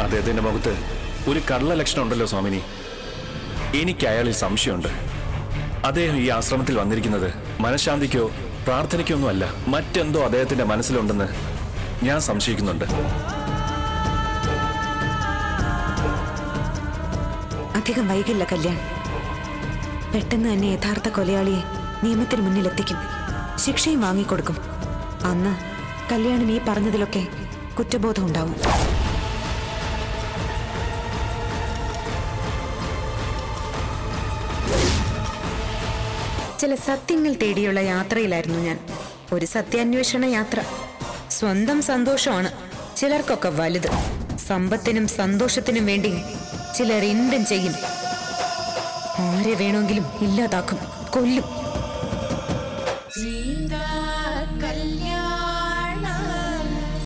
അദ്ദേഹത്തിന്റെ മുഖത്ത് ഒരു കള്ള ലക്ഷണം ഉണ്ടല്ലോ സ്വാമിനി. എനിക്ക് അയാളിൽ സംശയമുണ്ട്. അദ്ദേഹം ഈ ആശ്രമത്തിൽ വന്നിരിക്കുന്നത് മനഃശാന്തിക്കോ പ്രാർത്ഥനയ്ക്കോ ഒന്നുമല്ല മറ്റെന്തോ അദ്ദേഹത്തിന്റെ മനസ്സിലുണ്ടെന്ന് ഞാൻ സംശയിക്കുന്നുണ്ട്. അധികം വൈകില്ല കല്യാൺ. പെട്ടെന്ന് തന്നെ യഥാർത്ഥ കൊലയാളിയെ നിയമത്തിന് മുന്നിലെത്തിക്കും. ശിക്ഷയും വാങ്ങിക്കൊടുക്കും. അന്ന് കല്യാണിന് ഈ പറഞ്ഞതിലൊക്കെ കുറ്റബോധം ഉണ്ടാവും. ചില സത്യങ്ങൾ തേടിയുള്ള യാത്രയിലായിരുന്നു ഞാൻ. ഒരു സത്യാന്വേഷണ യാത്ര. സ്വന്തം സന്തോഷമാണ് ചിലർക്കൊക്കെ വലുത്. സമ്പത്തിനും സന്തോഷത്തിനും വേണ്ടി ചിലർ എന്തും ചെയ്യും. ആരെ വേണമെങ്കിലും ഇല്ലാതാക്കും കൊല്ലും.